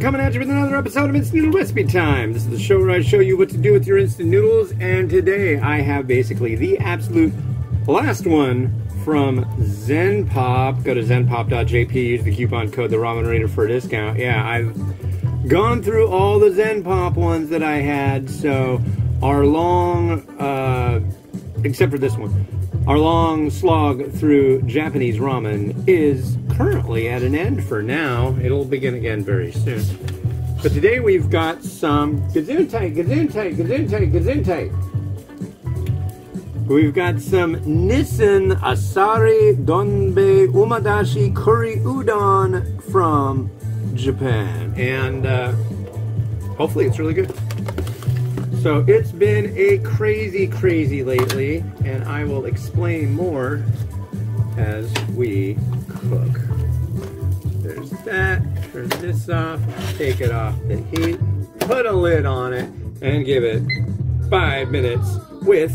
Coming at you with another episode of Instant Noodle Recipe Time. This is the show where I show you what to do with your instant noodles, and today I have basically the absolute last one from Zen Pop. Go to zenpop.jp, use the coupon code the Ramen Rater for a discount. Yeah, I've gone through all the Zen Pop ones that I had, so our long, uh, except for this one, our long slog through Japanese ramen is currently at an end for now. It'll begin again very soon. But today we've got some Gesundheit, Gesundheit, Gesundheit, Gesundheit. We've got some Nissin Assari Donbe Umadashi Curry Udon from Japan. And uh, hopefully it's really good. So it's been a crazy, crazy lately, and I will explain more as we cook. That, turn this off, take it off the heat, put a lid on it, and give it five minutes with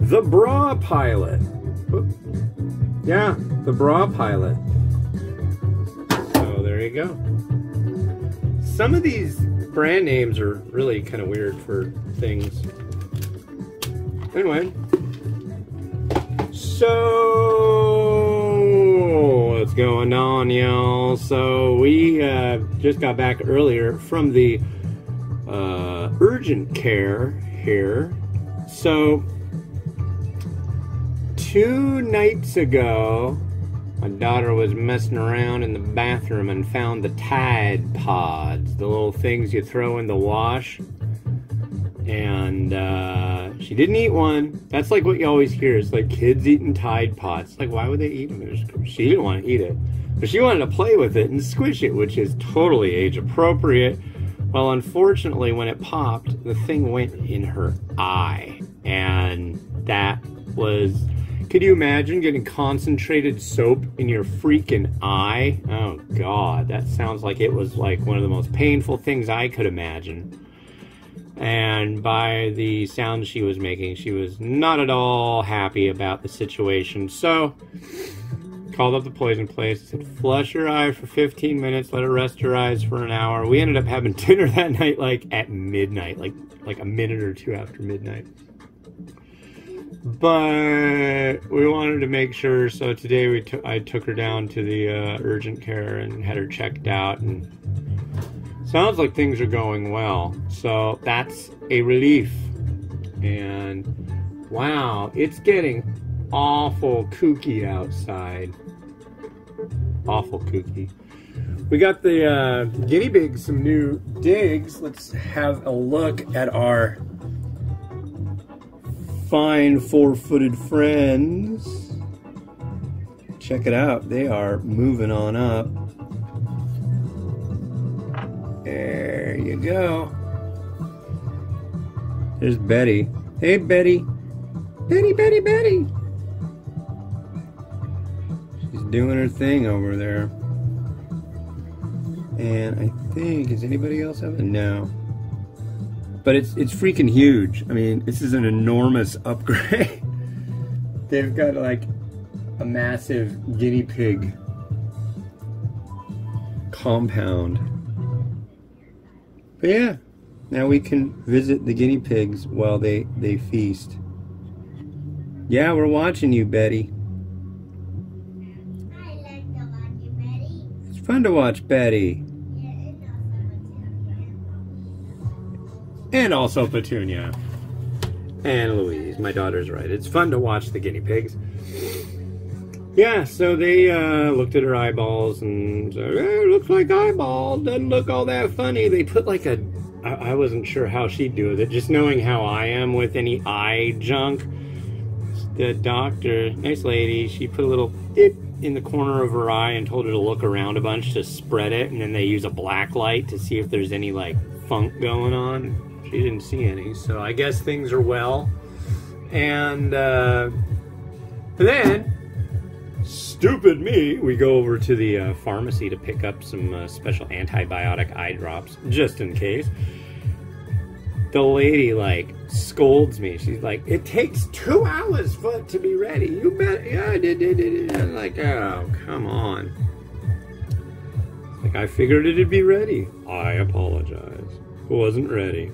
the bra pilot. Yeah, the bra pilot. So there you go. Some of these brand names are really kind of weird for things. Anyway, so going on, y'all? So we uh, just got back earlier from the uh, urgent care here. So two nights ago, my daughter was messing around in the bathroom and found the Tide Pods, the little things you throw in the wash. And uh, she didn't eat one. That's like what you always hear. It's like kids eating Tide Pods. Like, why would they eat them? She didn't want to eat it. But she wanted to play with it and squish it, which is totally age appropriate. Well, unfortunately, when it popped, the thing went in her eye. And that was could you imagine getting concentrated soap in your freaking eye? Oh god, that sounds like it was like one of the most painful things I could imagine. And by the sound she was making, she was not at all happy about the situation. So, called up the poison place, said, flush her eye for 15 minutes, let her rest her eyes for an hour. We ended up having dinner that night, like at midnight, like like a minute or two after midnight but we wanted to make sure. So today we took I took her down to the uh, urgent care and had her checked out, and sounds like things are going well. So that's a relief. And wow, it's getting awful kooky outside. Awful kooky. We got the uh, guinea pigs some new digs. Let's have a look at our fine four-footed friends. Check it out. They are moving on up. There you go. There's Betty. Hey, Betty. Betty, Betty, Betty. She's doing her thing over there. And I think, does anybody else have it? No but it's it's freaking huge. I mean, this is an enormous upgrade. They've got like a massive guinea pig compound. But yeah, now we can visit the guinea pigs while they, they feast. Yeah, we're watching you, Betty. I like to watch you, Betty. It's fun to watch Betty. and also Petunia. And Louise, my daughter's right. It's fun to watch the guinea pigs. Yeah, so they uh, looked at her eyeballs and said, eh, it looks like eyeball. Doesn't look all that funny. They put like a, I, I wasn't sure how she'd do with it. Just knowing how I am with any eye junk. The doctor, nice lady, she put a little dip in the corner of her eye and told her to look around a bunch to spread it. And then they use a black light to see if there's any like funk going on. She didn't see any, so I guess things are well. And uh, then, stupid me, we go over to the uh, pharmacy to pick up some uh, special antibiotic eye drops, just in case. The lady, like, scolds me. She's like, it takes two hours for it to be ready. You bet. Yeah, did, did, did. I'm like, oh, come on. Like, I figured it'd be ready. I apologize. Wasn't ready.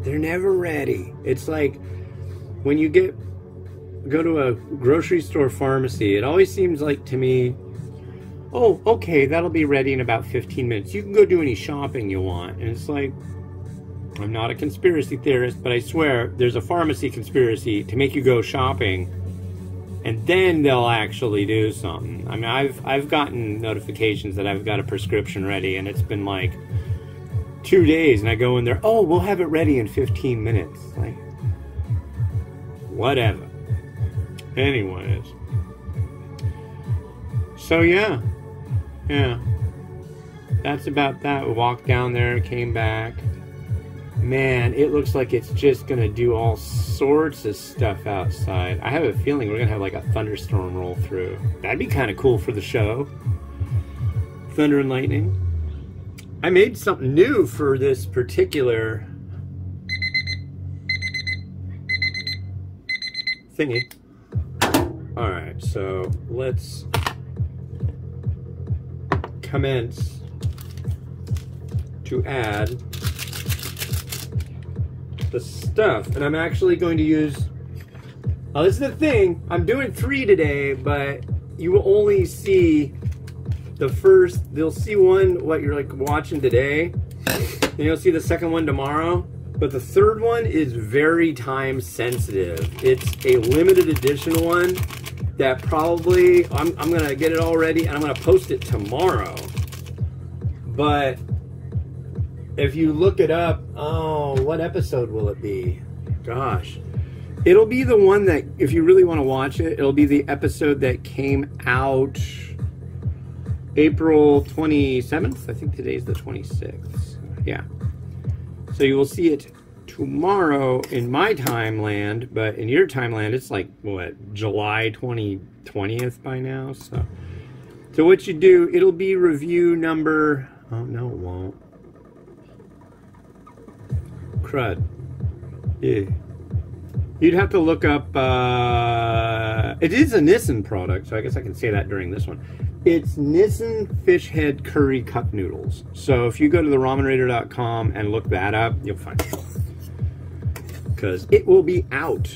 They're never ready. It's like when you get go to a grocery store pharmacy, it always seems like to me, oh, okay, that'll be ready in about 15 minutes. You can go do any shopping you want. And it's like, I'm not a conspiracy theorist, but I swear there's a pharmacy conspiracy to make you go shopping and then they'll actually do something. I mean, I've I've gotten notifications that I've got a prescription ready and it's been like two days and I go in there, oh, we'll have it ready in 15 minutes. Like, whatever. Anyways. So, yeah. Yeah. That's about that. We walked down there, came back. Man, it looks like it's just gonna do all sorts of stuff outside. I have a feeling we're gonna have like a thunderstorm roll through. That'd be kind of cool for the show. Thunder and lightning. I made something new for this particular thingy. Alright, so let's commence to add the stuff. And I'm actually going to use. Now, this is the thing. I'm doing three today, but you will only see the first. They'll see one what you're like watching today, and you'll see the second one tomorrow. But the third one is very time sensitive. It's a limited edition one that probably I'm, I'm gonna get it all ready and I'm gonna post it tomorrow. But if you look it up, oh, what episode will it be? Gosh. It'll be the one that, if you really want to watch it, it'll be the episode that came out April 27th. I think today's the 26th. Yeah. So you will see it tomorrow in my timeland, but in your timeland, it's like, what, July 20, 20th by now? So, so what you do, it'll be review number, oh, no, it won't crud. Yeah. You'd have to look up. Uh, it is a Nissin product, so I guess I can say that during this one. It's Nissin Fish Head Curry Cup Noodles. So if you go to the and look that up, you'll find it. Because it will be out.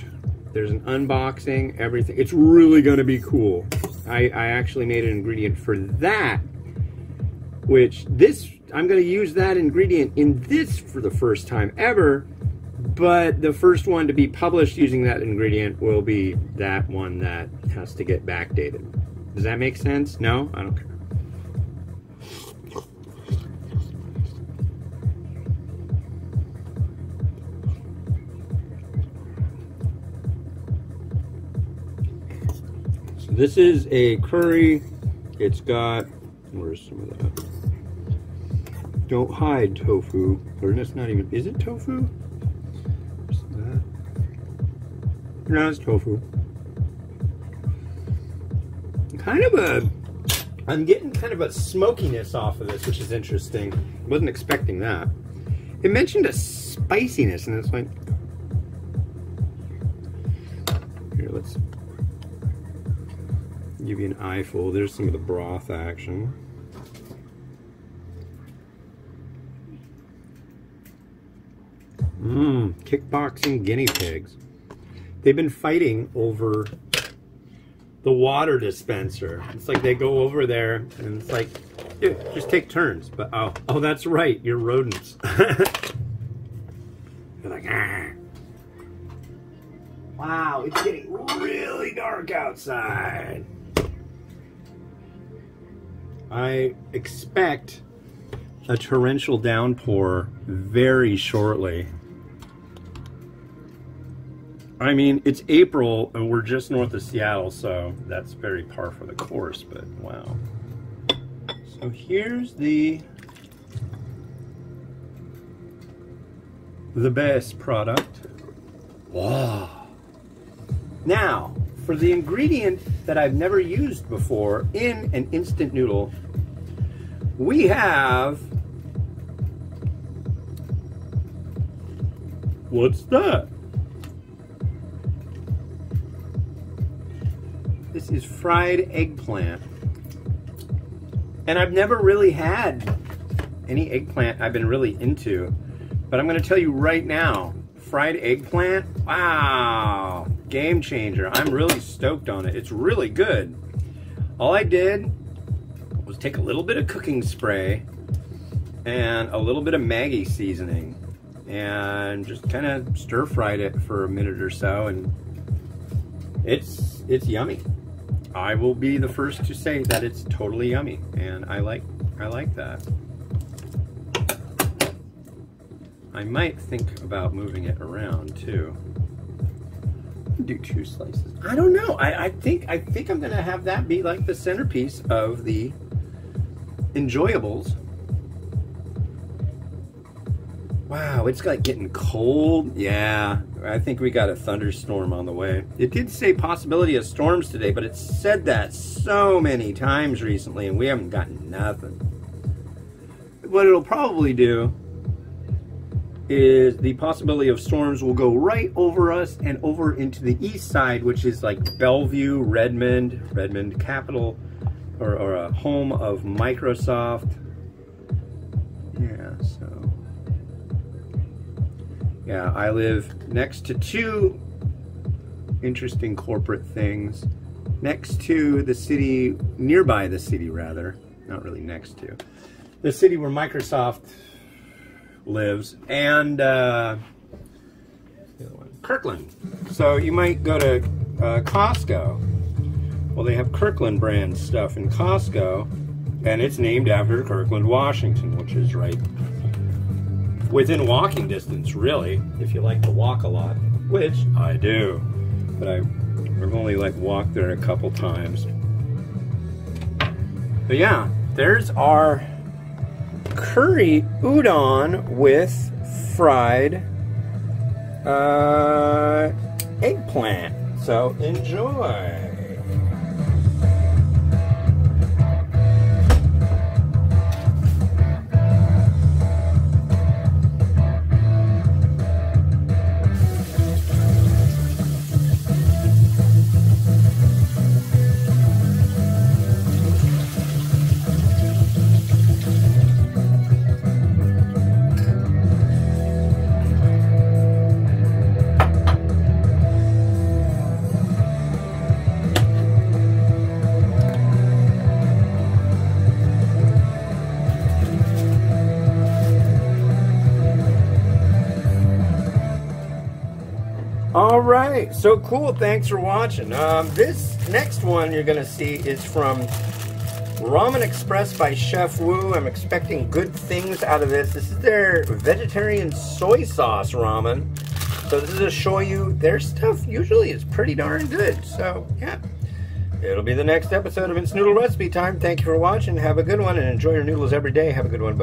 There's an unboxing, everything. It's really going to be cool. I, I actually made an ingredient for that, which this I'm going to use that ingredient in this for the first time ever, but the first one to be published using that ingredient will be that one that has to get backdated. Does that make sense? No? I don't care. This is a curry. It's got, where's some of that? Don't hide tofu. Or that's not even, is it tofu? No, it's tofu. Kind of a, I'm getting kind of a smokiness off of this, which is interesting. Wasn't expecting that. It mentioned a spiciness, and it's like, here, let's give you an eyeful. There's some of the broth action. Mmm, kickboxing guinea pigs. They've been fighting over the water dispenser. It's like they go over there and it's like, just take turns. But oh, oh, that's right, you're rodents. They're like, ah. Wow, it's getting really dark outside. I expect a torrential downpour very shortly. I mean, it's April and we're just north of Seattle, so that's very par for the course, but wow. So here's the the best product. Wow. Now, for the ingredient that I've never used before in an instant noodle, we have What's that? This is fried eggplant. And I've never really had any eggplant I've been really into. But I'm going to tell you right now, fried eggplant, wow, game changer. I'm really stoked on it. It's really good. All I did was take a little bit of cooking spray and a little bit of Maggi seasoning and just kind of stir fried it for a minute or so and it's it's yummy. I will be the first to say that it's totally yummy and I like I like that. I might think about moving it around too. Do two slices. I don't know. I, I think I think I'm gonna have that be like the centerpiece of the enjoyables. Wow, it's like getting cold. Yeah, I think we got a thunderstorm on the way. It did say possibility of storms today, but it said that so many times recently, and we haven't gotten nothing. What it'll probably do is the possibility of storms will go right over us and over into the east side, which is like Bellevue, Redmond, Redmond capital, or, or a home of Microsoft. Yeah, so. Yeah, I live next to two interesting corporate things. Next to the city, nearby the city rather, not really next to. The city where Microsoft lives, and uh, Kirkland. So you might go to uh, Costco. Well, they have Kirkland brand stuff in Costco, and it's named after Kirkland, Washington, which is right within walking distance, really, if you like to walk a lot, which I do. But I, I've only like walked there a couple times. But yeah, there's our curry udon with fried uh, eggplant. So enjoy. All right, so cool. Thanks for watching. Um, this next one you're going to see is from Ramen Express by Chef Woo. I'm expecting good things out of this. This is their vegetarian soy sauce ramen. So this is a show you their stuff usually is pretty darn good. So yeah, it'll be the next episode of It's Noodle Recipe Time. Thank you for watching. Have a good one and enjoy your noodles every day. Have a good one.